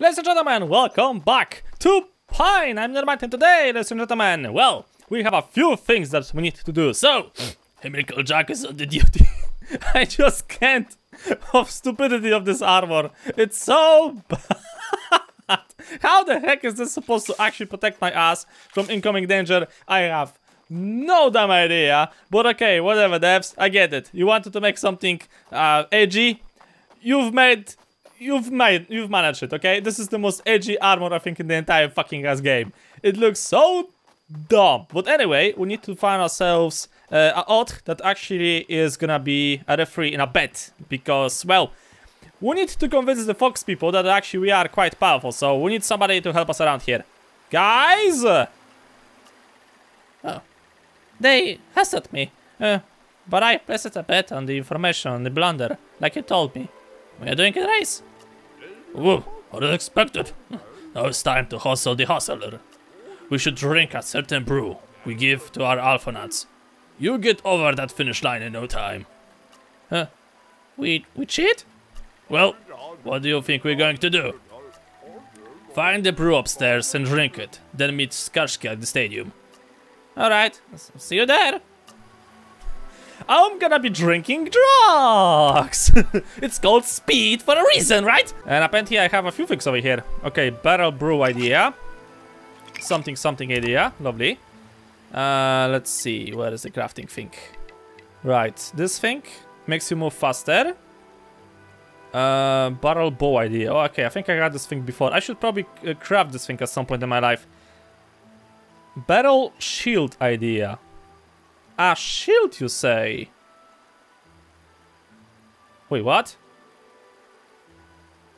Ladies and gentlemen, welcome back to Pine. I'm Nermite and today, ladies and gentlemen, well, we have a few things that we need to do. So, Chemical Jack is on the duty. I just can't of stupidity of this armor. It's so bad. How the heck is this supposed to actually protect my ass from incoming danger? I have no damn idea. But okay, whatever, devs. I get it. You wanted to make something uh, edgy. You've made you've made you've managed it okay? This is the most edgy armor i think in the entire fucking ass game. It looks so dumb. But anyway we need to find ourselves uh, a odd that actually is gonna be a referee in a bet because well we need to convince the fox people that actually we are quite powerful so we need somebody to help us around here. Guys! Oh. They hesitated me uh, but i placed a bet on the information on the blunder like you told me. We are doing a race. Whoa, unexpected. Now it's time to hustle the hustler. We should drink a certain brew we give to our alpha nuts. You get over that finish line in no time. Huh? We, we cheat? Well, what do you think we're going to do? Find the brew upstairs and drink it, then meet Skarsky at the stadium. Alright, see you there. I'm gonna be drinking drugs. it's called speed for a reason, right? And apparently I have a few things over here. Okay, barrel brew idea. Something, something idea. Lovely. Uh, let's see. Where is the crafting thing? Right, this thing makes you move faster. Uh, barrel bow idea. Oh, okay, I think I got this thing before. I should probably uh, craft this thing at some point in my life. Barrel shield idea. A shield, you say? Wait, what?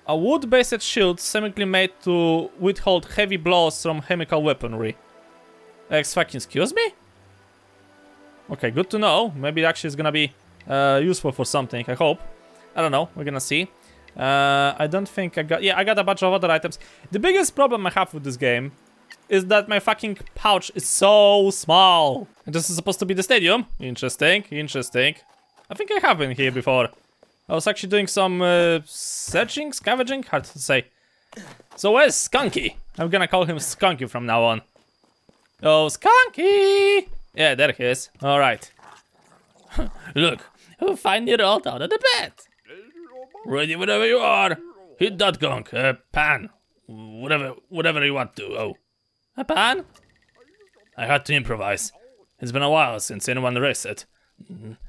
A wood-based shield seemingly made to withhold heavy blows from chemical weaponry. Ex fucking excuse me? Okay, good to know. Maybe it actually it's gonna be uh, useful for something, I hope. I don't know, we're gonna see. Uh, I don't think I got... Yeah, I got a bunch of other items. The biggest problem I have with this game is that my fucking pouch is so small. This is supposed to be the stadium. Interesting, interesting. I think I have been here before. I was actually doing some uh, searching, scavenging, hard to say. So where's Skunky? I'm gonna call him Skunky from now on. Oh, Skunky! Yeah, there he is. All right. Look, who finally rolled out of the bed. Ready whenever you are. Hit that gunk, uh, pan, whatever, whatever you want to. Oh. A pan? I had to improvise. It's been a while since anyone raced it.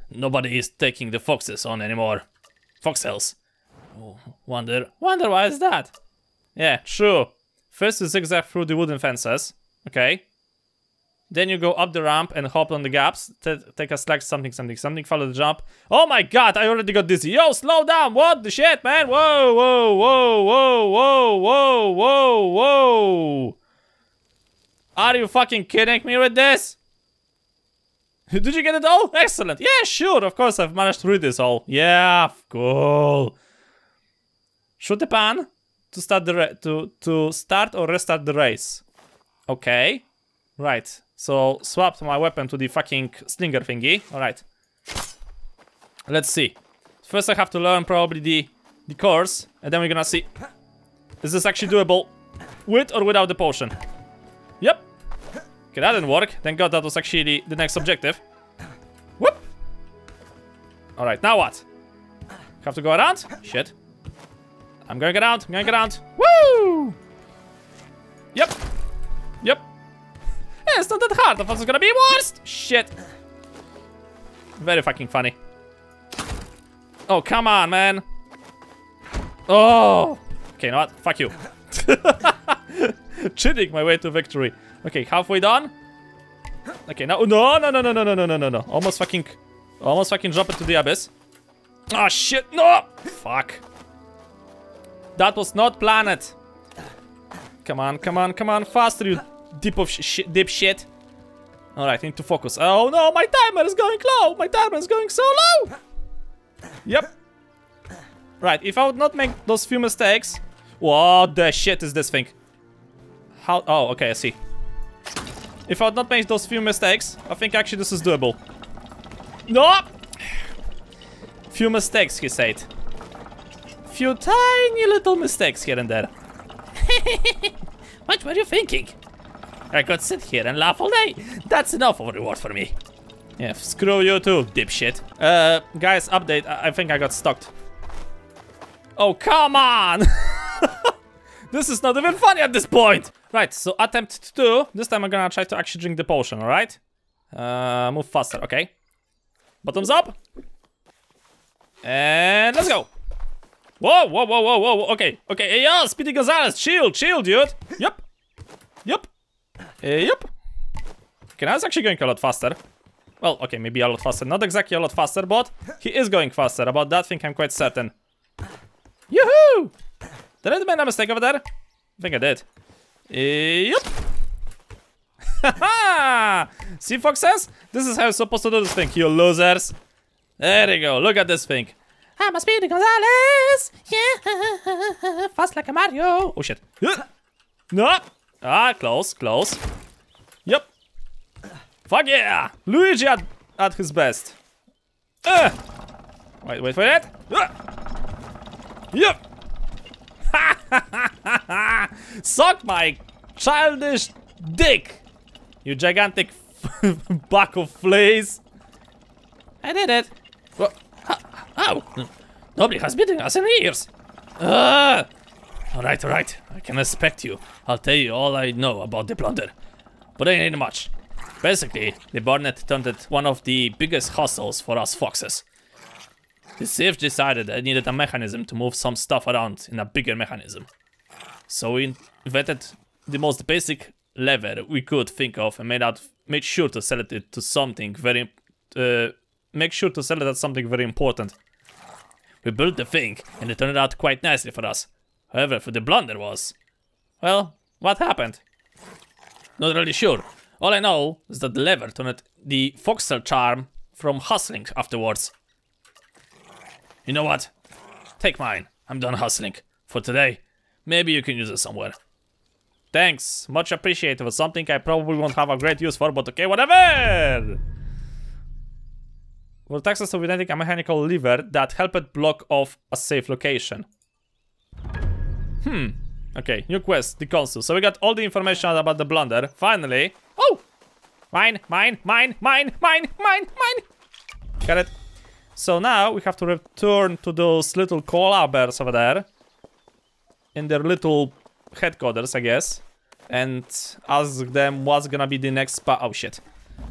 Nobody is taking the foxes on anymore. Foxtails. Oh, wonder, wonder why is that? Yeah, true. First you zigzag through the wooden fences. Okay. Then you go up the ramp and hop on the gaps. take a slack, something, something, something. Follow the jump. Oh my god, I already got dizzy. Yo, slow down. What the shit, man? Whoa, whoa, whoa, whoa, whoa, whoa, whoa, whoa. Are you fucking kidding me with this? Did you get it all? Excellent. Yeah, sure. Of course, I've managed to read this all. Yeah, of cool. Shoot the pan to start the to to start or restart the race. Okay. Right. So swapped my weapon to the fucking slinger thingy. All right. Let's see. First, I have to learn probably the the course, and then we're gonna see. Is this actually doable with or without the potion? Yep. Okay, that didn't work. Thank god that was actually the, the next objective. Whoop! Alright, now what? Have to go around? Shit. I'm going around, I'm going around. Woo! Yep. Yep. Yeah, it's not that hard. I thought was gonna be worse. Shit. Very fucking funny. Oh, come on, man. Oh. Okay, you know what? Fuck you. Cheating my way to victory. Okay, halfway done. Okay, now no no no no no no no no no. Almost fucking almost fucking drop it to the abyss. Oh shit, no! Fuck. That was not planned. Come on, come on, come on, faster, you dip of sh dip shit. Alright, need to focus. Oh no, my timer is going low! My timer is going so low! Yep. Right, if I would not make those few mistakes... What the shit is this thing? How? Oh, okay, I see. If I had not made those few mistakes, I think actually this is doable. No! Few mistakes, he said. Few tiny little mistakes here and there. what were you thinking? I could sit here and laugh all day. That's enough of a reward for me. Yeah, screw you too, dipshit. Uh, guys, update. I, I think I got stuck. Oh, come on! this is not even funny at this point! Right, so attempt two. This time I'm gonna try to actually drink the potion, alright? Uh, move faster, okay. Bottoms up. And let's go. Whoa, whoa, whoa, whoa, whoa, okay, okay, hey, yo, Speedy Gonzales, chill, chill, dude. Yep, yep, yep. Okay, now it's actually going a lot faster. Well, okay, maybe a lot faster, not exactly a lot faster, but he is going faster. About that thing, I'm quite certain. Yoo-hoo! Did I make a mistake over there? I think I did. Yep. See, foxes? This is how you're supposed to do this thing, you losers. There you go, look at this thing. I'm a Speedy Gonzales! Yeah! Fast like a Mario! Oh shit. No! Ah, close, close. Yep. Fuck yeah! Luigi at, at his best. Uh. Wait, wait for it. Uh. Yep! Suck my childish dick! You gigantic buck of fleas! I did it! Oh! Nobody has beaten us in years! Ah! Alright, alright. I can respect you. I'll tell you all I know about the blunder. But it ain't much. Basically, the Barnet turned it one of the biggest hustles for us foxes. The Sith decided I needed a mechanism to move some stuff around in a bigger mechanism. So we invented the most basic lever we could think of and made out made sure to sell it to something very uh, make sure to sell it as something very important. We built the thing and it turned out quite nicely for us. However, for the blunder was well, what happened? Not really sure. All I know is that the lever turned the foxtail charm from hustling afterwards. You know what? Take mine. I'm done hustling. For today. Maybe you can use it somewhere. Thanks. Much appreciated for something I probably won't have a great use for, but okay, whatever! Will Texas to kinetic a mechanical lever that helped block off a safe location. Hmm. Okay, new quest, the console. So we got all the information about the blunder. Finally. Oh! Mine, mine, mine, mine, mine, mine, mine! Got it. So now we have to return to those little koala bears over there. In their little headquarters, I guess. And ask them what's gonna be the next part. Oh shit.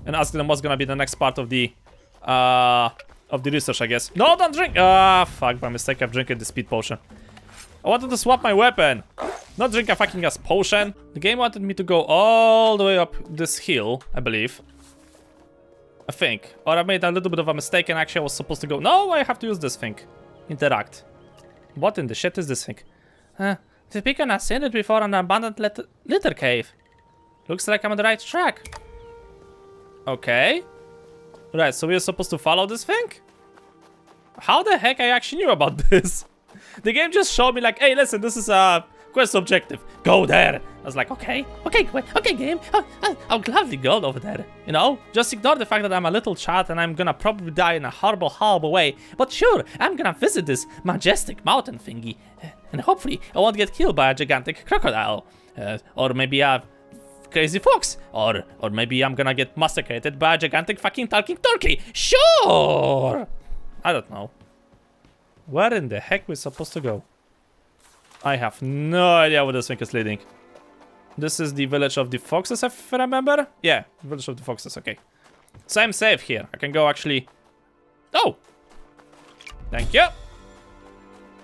And ask them what's gonna be the next part of the uh of the research, I guess. No, don't drink! Ah, fuck, by mistake I've drinking the speed potion. I wanted to swap my weapon. Not drink a fucking gas potion. The game wanted me to go all the way up this hill, I believe. Think. Or I made a little bit of a mistake and actually I was supposed to go... No, I have to use this thing. Interact. What in the shit is this thing? Uh, the beacon has seen it before an abandoned litter, litter cave. Looks like I'm on the right track. Okay. Right, so we're supposed to follow this thing? How the heck I actually knew about this? The game just showed me like, hey, listen, this is a quest objective. Go there. I was like, okay, okay, okay, game. I'll, I'll gladly go over there. You know, just ignore the fact that I'm a little child and I'm gonna probably die in a horrible, horrible way. But sure, I'm gonna visit this majestic mountain thingy. And hopefully I won't get killed by a gigantic crocodile. Uh, or maybe a crazy fox. Or, or maybe I'm gonna get massacred by a gigantic fucking talking turkey. Sure! I don't know. Where in the heck we're supposed to go? I have no idea where this thing is leading. This is the village of the foxes, if I remember. Yeah, village of the foxes, okay. So I'm safe here. I can go actually... Oh! Thank you!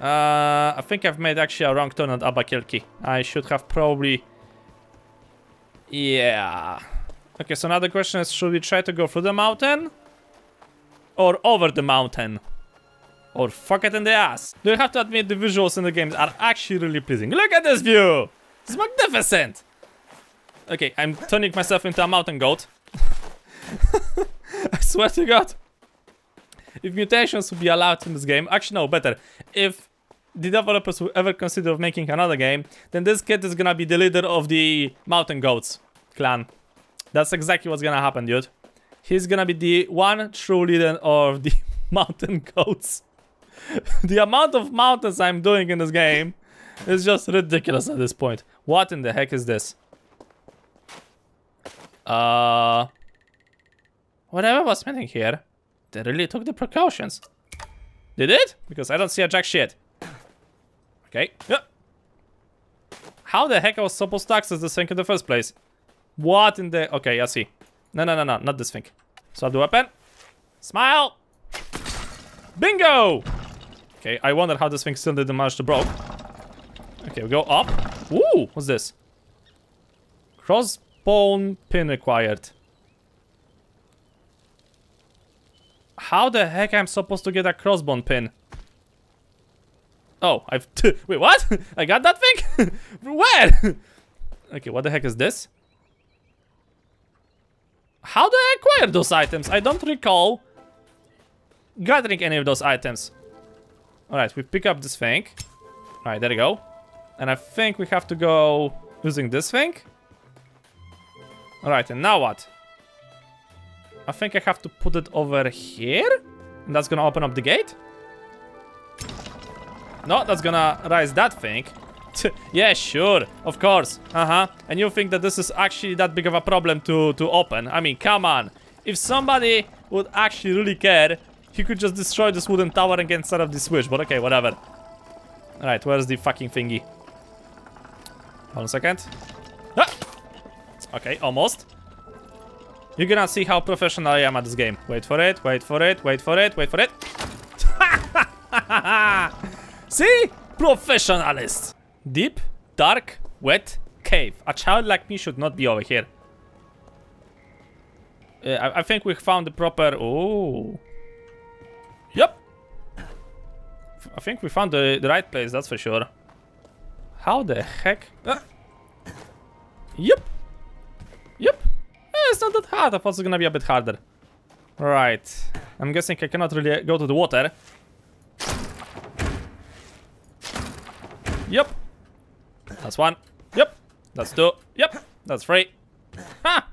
Uh, I think I've made actually a wrong turn at Albuquerque. I should have probably... Yeah. Okay, so now the question is, should we try to go through the mountain? Or over the mountain? Or fuck it in the ass? Do you have to admit the visuals in the games are actually really pleasing. Look at this view! It's magnificent! Okay, I'm turning myself into a mountain goat. I swear to god. If mutations would be allowed in this game, actually no, better. If the developers would ever consider of making another game, then this kid is gonna be the leader of the mountain goats clan. That's exactly what's gonna happen, dude. He's gonna be the one true leader of the mountain goats. the amount of mountains I'm doing in this game it's just ridiculous at this point. What in the heck is this? Uh, whatever was happening here, they really took the precautions. Did it? Because I don't see a jack shit. Okay. Yep. How the heck I was supposed to access this thing in the first place? What in the... Okay, I see. No, no, no, no, not this thing. Swap the weapon. Smile! Bingo! Okay, I wonder how this thing still didn't manage to broke. Okay, we go up. Ooh, what's this? Crossbone pin required. How the heck am I'm supposed to get a crossbone pin? Oh, I've... Wait, what? I got that thing? Where? okay, what the heck is this? How do I acquire those items? I don't recall gathering any of those items. Alright, we pick up this thing. Alright, there we go. And I think we have to go using this thing. Alright, and now what? I think I have to put it over here. And that's gonna open up the gate. No, that's gonna rise that thing. yeah, sure, of course. Uh-huh. And you think that this is actually that big of a problem to, to open? I mean, come on. If somebody would actually really care, he could just destroy this wooden tower and get inside of the switch. But okay, whatever. Alright, where's the fucking thingy? Hold on a second. Ah! Okay, almost. You're gonna see how professional I am at this game. Wait for it, wait for it, wait for it, wait for it. see? Professionalist. Deep, dark, wet cave. A child like me should not be over here. Uh, I, I, think we found the proper... Oh. Yep. I think we found the, the right place, that's for sure. How the heck? Uh. Yep. Yep. Eh, it's not that hard. I thought it was gonna be a bit harder. Right. I'm guessing I cannot really go to the water. Yep. That's one. Yep. That's two. Yep. That's three. Ha!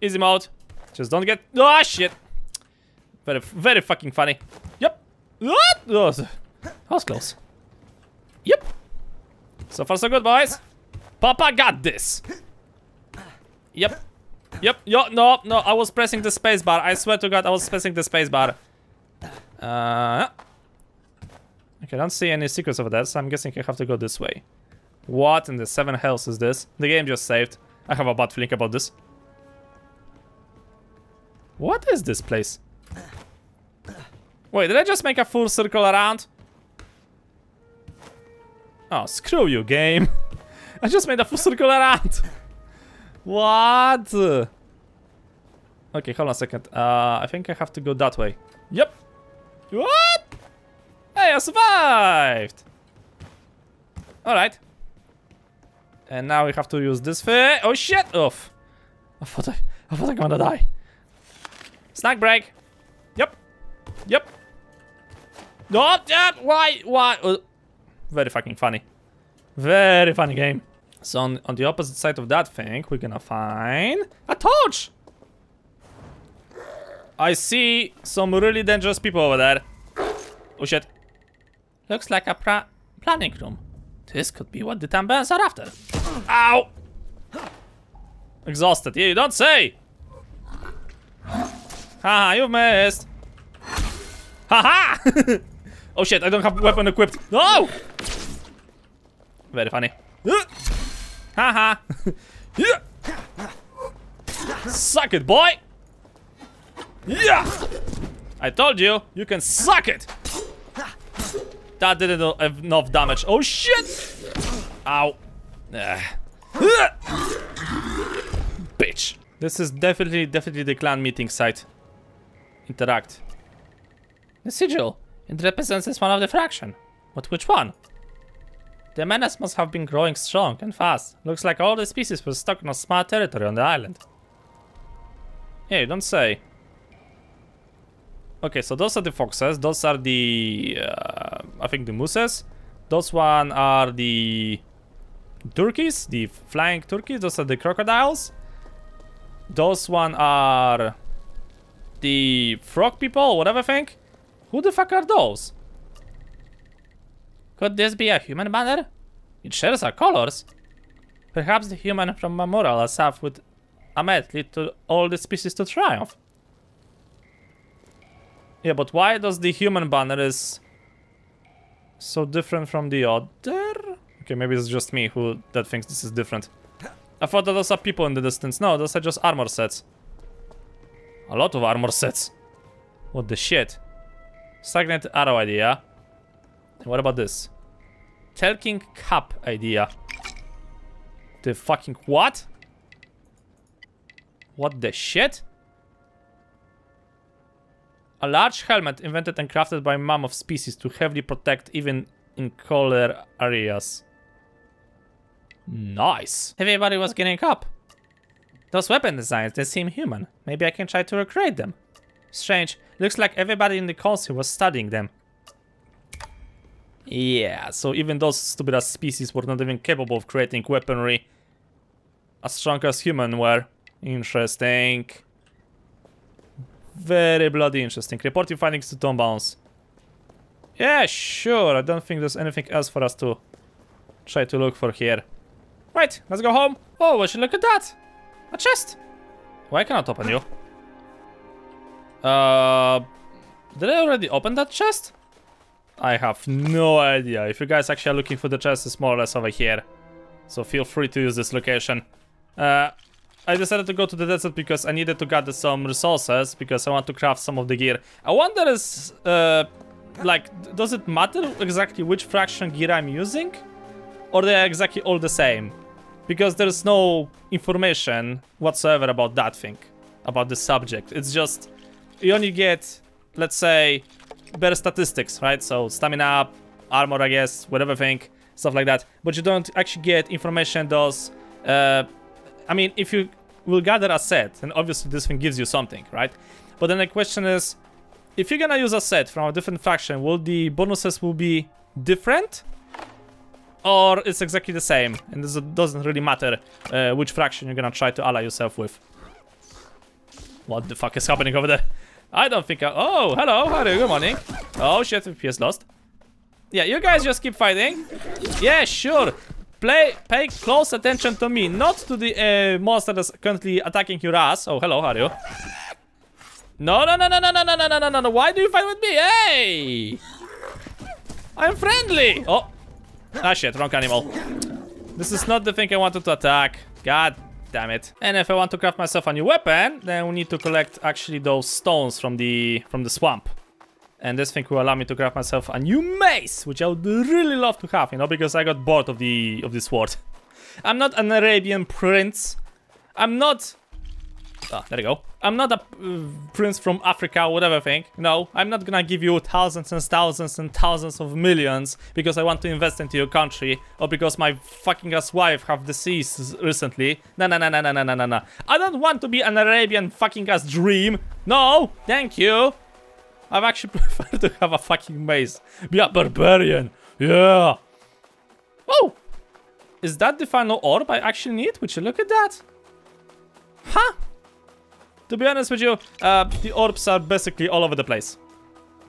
Easy mode. Just don't get... Oh, shit. Very, very fucking funny. Yep. What? Oh, that was close. So far so good, boys. Papa got this. Yep. Yep. Yo, no, no. I was pressing the spacebar. I swear to God, I was pressing the spacebar. Uh... Okay, I don't see any secrets over there, so I'm guessing I have to go this way. What in the seven hells is this? The game just saved. I have a bad feeling about this. What is this place? Wait, did I just make a full circle around? Oh, screw you, game. I just made a full circle around. what? Okay, hold on a second. Uh, I think I have to go that way. Yep. What? Hey, I survived! Alright. And now we have to use this thing. Oh shit! Oof. I thought I, I thought I was gonna die. Snack break. Yep. Yep. No, yeah, why? Why? Very fucking funny. Very funny game. So on, on the opposite side of that thing, we're gonna find a torch. I see some really dangerous people over there. Oh shit. Looks like a planning room. This could be what the Tambans are after. Ow! Exhausted. Yeah, you don't say! Haha, you missed! Haha! oh shit, I don't have weapon equipped. No! Very funny. Uh. Haha! Suck it, boy! Yeah! I told you, you can suck it! That didn't do enough damage. Oh shit! Ow. Uh. Uh. Bitch. This is definitely, definitely the clan meeting site. Interact. The sigil. It represents as one of the fraction. But which one? The menace must have been growing strong and fast. Looks like all the species were stuck in a small territory on the island. Hey, don't say. Okay, so those are the foxes. Those are the, uh, I think the mooses. Those one are the turkeys, the flying turkeys. Those are the crocodiles. Those one are the frog people, whatever thing. Who the fuck are those? Could this be a human banner? It shares our colors. Perhaps the human from Mamoral Asaf would Amet lead to all the species to triumph. Yeah, but why does the human banner is so different from the other? Okay, maybe it's just me who that thinks this is different. I thought that those are people in the distance. No, those are just armor sets. A lot of armor sets. What the shit? Stagnant arrow idea. What about this? Telking cup idea. The fucking what? What the shit? A large helmet invented and crafted by mammoth species to heavily protect even in colder areas. Nice. Everybody was getting up. Those weapon designs, they seem human. Maybe I can try to recreate them. Strange. Looks like everybody in the council was studying them. Yeah, so even those stupid ass species were not even capable of creating weaponry as strong as human were. Interesting. Very bloody interesting. Report your findings to Tambans. Yeah, sure. I don't think there's anything else for us to try to look for here. Right, let's go home. Oh, we should look at that. A chest. Why cannot open you? Uh, did I already open that chest? I have no idea. If you guys actually are looking for the chest, it's more or less over here. So feel free to use this location. Uh, I decided to go to the desert because I needed to gather some resources because I want to craft some of the gear. I wonder is, uh, like, does it matter exactly which fraction gear I'm using? Or they're exactly all the same? Because there's no information whatsoever about that thing, about the subject. It's just, you only get, let's say, better statistics, right? So stamina, armor, I guess, whatever thing, stuff like that. But you don't actually get information those uh, I mean, if you will gather a set, then obviously this thing gives you something, right? But then the question is, if you're gonna use a set from a different faction, will the bonuses will be different? Or it's exactly the same, and this doesn't really matter uh, which faction you're gonna try to ally yourself with. What the fuck is happening over there? I don't think I... Oh, hello, how are you? Good morning. Oh shit, FPS lost. Yeah, you guys just keep fighting. Yeah, sure. Play, pay close attention to me, not to the uh, monster that's currently attacking your ass. Oh, hello, how are you? No, no, no, no, no, no, no, no, no, no, no. Why do you fight with me? Hey! I'm friendly. Oh. Ah, shit, wrong animal. This is not the thing I wanted to attack. God damn it. And if I want to craft myself a new weapon, then we need to collect actually those stones from the from the swamp. And this thing will allow me to craft myself a new mace, which I would really love to have, you know, because I got bored of the of the sword. I'm not an Arabian prince. I'm not... Ah, there you go. I'm not a uh, prince from Africa or whatever thing. No, I'm not gonna give you thousands and thousands and thousands of millions because I want to invest into your country or because my fucking ass wife have deceased recently. No, no, no, no, no, no, no, no. I don't want to be an Arabian fucking ass dream. No, thank you. I've actually prefer to have a fucking mace. Be a barbarian. Yeah. Oh! Is that the final orb I actually need? Would you look at that? Huh? To be honest with you, uh, the orbs are basically all over the place.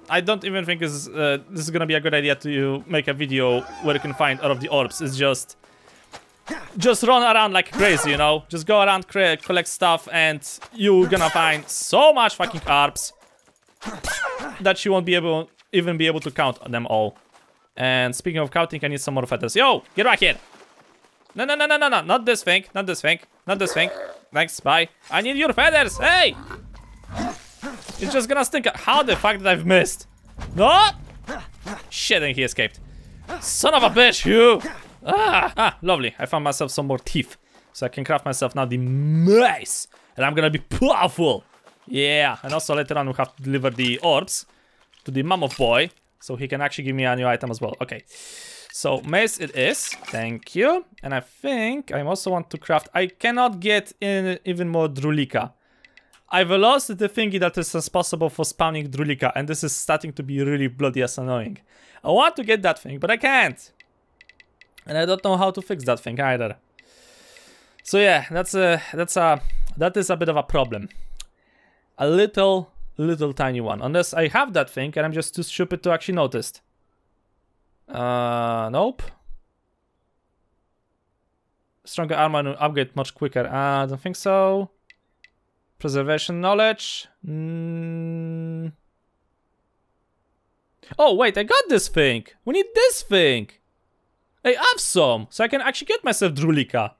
I don't even think this is, uh, this is gonna be a good idea to make a video where you can find all of the orbs. It's just... Just run around like crazy, you know? Just go around, collect stuff, and you're gonna find so much fucking orbs that you won't be able even be able to count them all. And speaking of counting, I need some more feathers. Yo, get back here. No, no, no, no, no, no, not this thing, not this thing, not this thing. Thanks, bye. I need your feathers, hey! It's just gonna stink. How the fuck did I've missed? No! Shit, and he escaped. Son of a bitch, you! Ah, ah, lovely. I found myself some more teeth. So I can craft myself now the mace. And I'm gonna be powerful. Yeah, and also later on we have to deliver the orbs to the mammoth boy. So he can actually give me a new item as well. Okay. So mace it is. Thank you. And I think I also want to craft... I cannot get in even more Drulika. I've lost the thingy that is responsible for spawning Drulika. And this is starting to be really bloody as annoying. I want to get that thing, but I can't. And I don't know how to fix that thing either. So yeah, that's a... That's a... That is a bit of a problem a little, little tiny one. Unless I have that thing and I'm just too stupid to actually notice. Uh, nope. Stronger armor and upgrade much quicker. Uh, I don't think so. Preservation knowledge. Mm. Oh, wait, I got this thing. We need this thing. I have some, so I can actually get myself Drulika.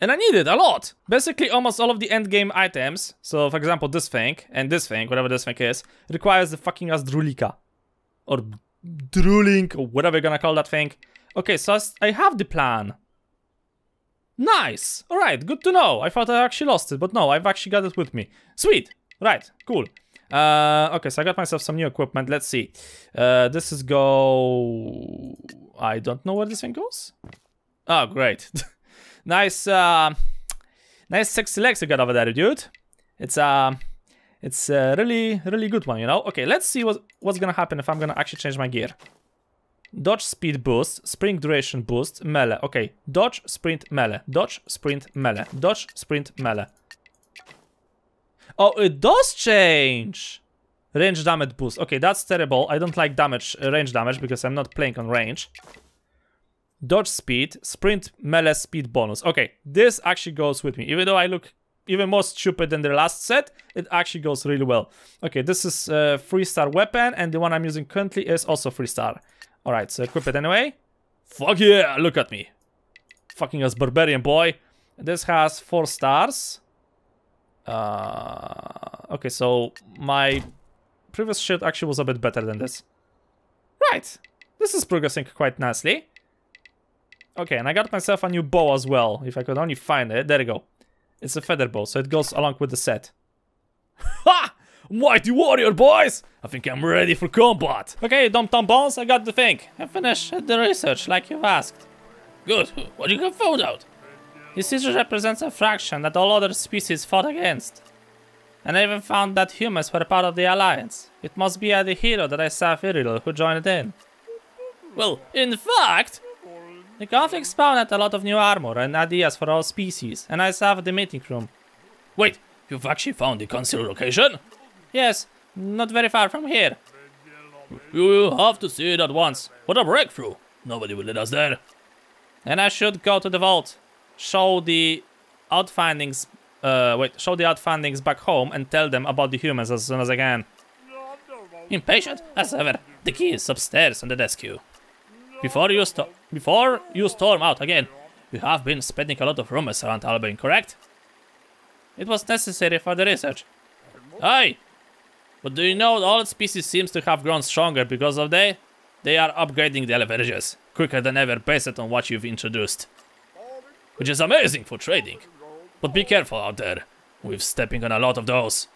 And I need it a lot. Basically, almost all of the endgame items, so for example, this thing and this thing, whatever this thing is, requires the fucking ass Drulika. Or Druling, or whatever you're gonna call that thing. Okay, so I have the plan. Nice! Alright, good to know. I thought I actually lost it, but no, I've actually got it with me. Sweet! Right, cool. Uh, okay, so I got myself some new equipment. Let's see. Uh, this is go... I don't know where this thing goes. Oh, great. nice, uh, nice sexy legs you got over there, dude. It's, uh, it's a really, really good one, you know? Okay, let's see what, what's gonna happen if I'm gonna actually change my gear. Dodge speed boost, sprint duration boost, melee. Okay, dodge, sprint, melee. Dodge, sprint, melee. Dodge, sprint, melee. Oh, it does change! Range damage boost. Okay, that's terrible. I don't like damage, uh, range damage because I'm not playing on range. Dodge speed, sprint melee speed bonus. Okay, this actually goes with me. Even though I look even more stupid than the last set, it actually goes really well. Okay, this is a three star weapon and the one I'm using currently is also three star. Alright, so equip it anyway. Fuck yeah, look at me. Fucking as barbarian boy. This has four stars. Uh, okay, so my previous shit actually was a bit better than this. Right, this is progressing quite nicely. Okay, and I got myself a new bow as well, if I could only find it. There you go. It's a feather bow, so it goes along with the set. Ha! Mighty warrior, boys! I think I'm ready for combat. Okay, Dom Tom Bones, I got the thing. I finished the research like you've asked. Good. What do you have found out? This research represents a fraction that all other species fought against. And I even found that humans were part of the Alliance. It must be the hero that I saw Virilil who joined in. Well, in fact, the conflict spawned a lot of new armor and ideas for all species, and I saw the meeting room. Wait, you've actually found the concealed location? Yes, not very far from here. You will have to see it at once. What a breakthrough! Nobody will let us there. And I should go to the vault, show the outfindings uh, wait, show the outfindings back home and tell them about the humans as soon as I can. Impatient as ever. The key is upstairs on the desk queue. Before you before you storm out again, you have been spreading a lot of rumors around Albamare, correct? It was necessary for the research. Aye. But do you know all species seems to have grown stronger because of they? They are upgrading the leverages quicker than ever based on what you've introduced. Which is amazing for trading. But be careful out there. We're stepping on a lot of those.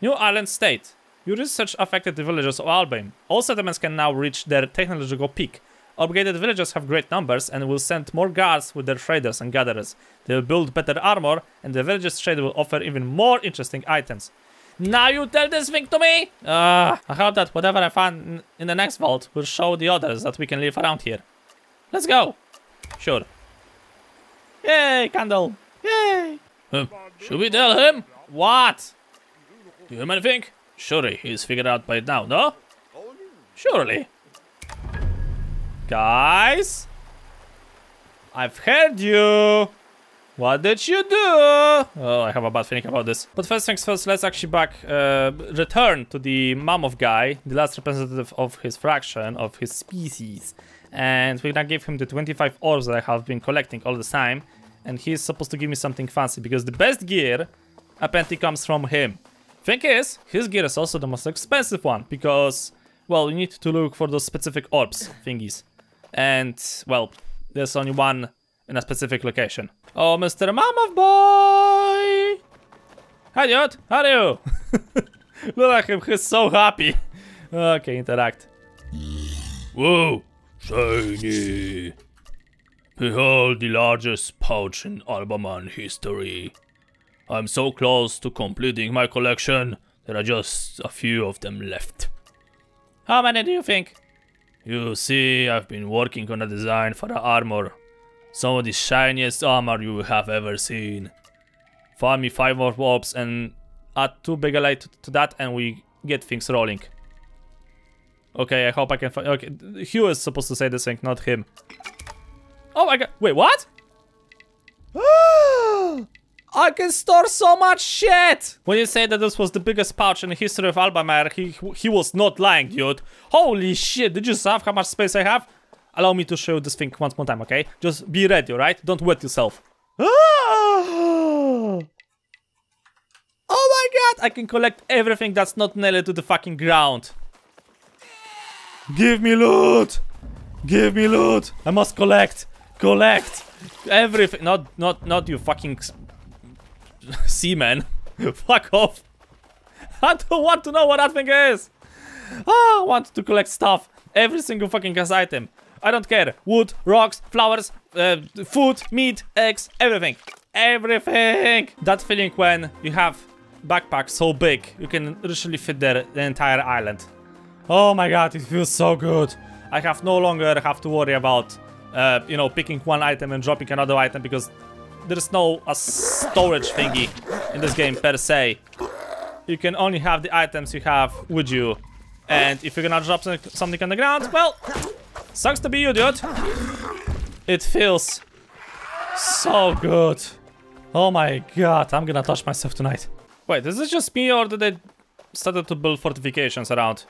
New Island State. Your research affected the villages of Albamare. All settlements can now reach their technological peak. Upgraded villagers have great numbers and will send more guards with their traders and gatherers. They will build better armor and the villagers trade will offer even more interesting items. Now you tell this thing to me? Uh, I hope that whatever I find in the next vault will show the others that we can live around here. Let's go. Sure. Yay, candle. Yay! should we tell him? What? Do you might think? Surely he's figured out by now, no? Surely. Guys? I've heard you! What did you do? Oh, I have a bad feeling about this. But first things first, let's actually back, uh, return to the Mammoth guy, the last representative of his fraction, of his species. And we're gonna give him the 25 orbs that I have been collecting all the time and he's supposed to give me something fancy because the best gear apparently comes from him. Thing is, his gear is also the most expensive one because, well, you need to look for those specific orbs thingies. And, well, there's only one in a specific location. Oh, Mr. Mammoth Boy! Hi, dude! How are you? Look at him, he's so happy. Okay, interact. Whoa, shiny. Behold the largest pouch in Albaman history. I'm so close to completing my collection, there are just a few of them left. How many do you think? You see, I've been working on a design for the armor. Some of the shiniest armor you have ever seen. Find me five more orbs and add two big light to that and we get things rolling. Okay, I hope I can find... Okay, Hue is supposed to say this thing, not him. Oh my god, wait, what? I can store so much shit! When you say that this was the biggest pouch in the history of Albamare, he, he was not lying, dude. Holy shit, did you see how much space I have? Allow me to show you this thing once more time, okay? Just be ready, alright? Don't wet yourself. Ah! oh my god, I can collect everything that's not nailed to the fucking ground. Give me loot! Give me loot! I must collect! Collect! Everything! Not, not, not you fucking seaman. Fuck off! I don't want to know what that thing is! Oh, I want to collect stuff. Every single fucking gas item. I don't care. Wood, rocks, flowers, uh, food, meat, eggs, everything. Everything! That feeling when you have backpack so big, you can literally fit there the entire island. Oh my god, it feels so good. I have no longer have to worry about, uh, you know, picking one item and dropping another item because there's no a storage thingy in this game per se. You can only have the items you have with you. And if you're gonna drop something on the ground, well, sucks to be you, dude. It feels so good. Oh my god, I'm gonna touch myself tonight. Wait, is this just me or did they started to build fortifications around?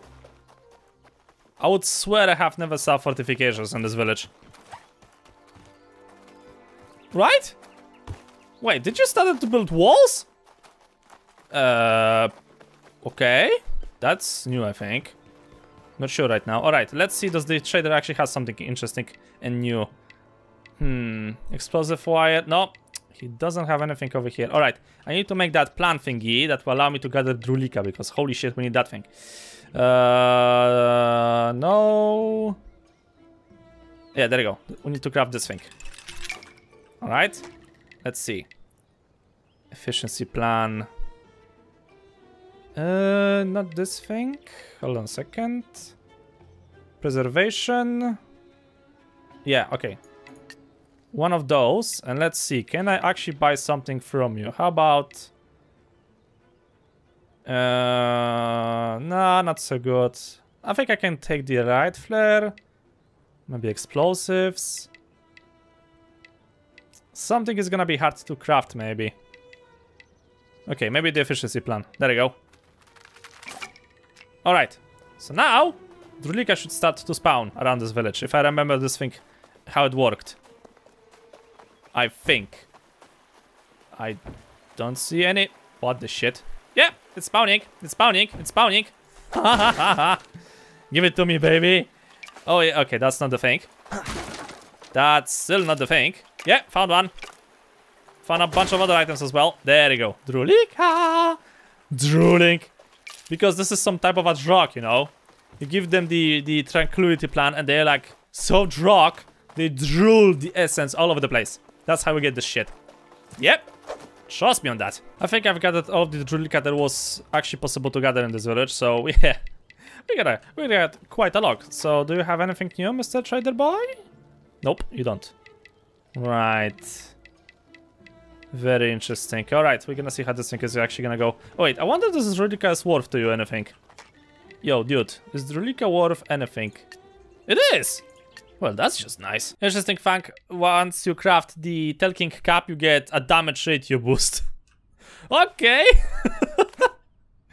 I would swear I have never saw fortifications in this village. Right? Wait, did you start to build walls? Uh, okay. That's new, I think. Not sure right now. Alright, let's see does the trader actually has something interesting and new. Hmm, explosive wire. No, he doesn't have anything over here. Alright, I need to make that plant thingy that will allow me to gather Drulika because holy shit, we need that thing. Uh, no. Yeah, there you go. We need to craft this thing. Alright. Let's see. Efficiency plan. Uh, not this thing. Hold on a second. Preservation. Yeah, okay. One of those. And let's see. Can I actually buy something from you? How about... Uh, nah, not so good. I think I can take the right flare. Maybe explosives. Something is gonna be hard to craft, maybe. Okay, maybe the efficiency plan. There you go. Alright. So now, Drulika should start to spawn around this village. If I remember this thing, how it worked. I think. I don't see any... What the shit? Yeah, it's spawning. It's spawning. It's spawning. Give it to me, baby. Oh, yeah. Okay, that's not the thing. That's still not the thing. Yeah, found one. Found a bunch of other items as well. There you go. Drulika. Drooling. Because this is some type of a drug, you know. You give them the, the tranquility plan and they're like so drunk, they drool the essence all over the place. That's how we get this shit. Yep. Trust me on that. I think I've gathered all the Drulika that was actually possible to gather in this village, so yeah. We got a, we got quite a lot. So do you have anything new, Mr. Trader Boy? Nope, you don't. Right. Very interesting. Alright, we're gonna see how this thing is actually gonna go. Oh, wait, I wonder if this Drulika is worth to you anything. Yo, dude, is Drulika worth anything? It is! Well, that's just nice. Interesting fact, once you craft the Telking Cap, you get a damage ratio boost. okay!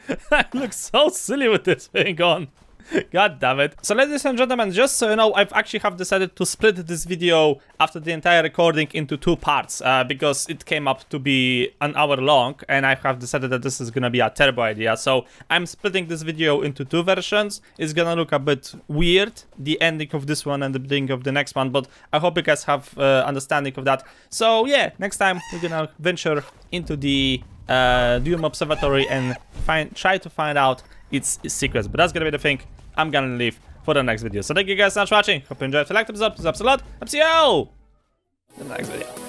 I look so silly with this thing on. God damn it. So ladies and gentlemen, just so you know, I've actually have decided to split this video after the entire recording into two parts uh, because it came up to be an hour long and I have decided that this is gonna be a terrible idea. So I'm splitting this video into two versions. It's gonna look a bit weird, the ending of this one and the beginning of the next one, but I hope you guys have uh, understanding of that. So yeah, next time we're gonna venture into the uh, Doom Observatory and find try to find out its secrets. But that's gonna be the thing. I'm gonna leave for the next video. So thank you guys so much for watching. Hope you enjoyed. If you liked the episode, please up a lot. I'll see you in the next video.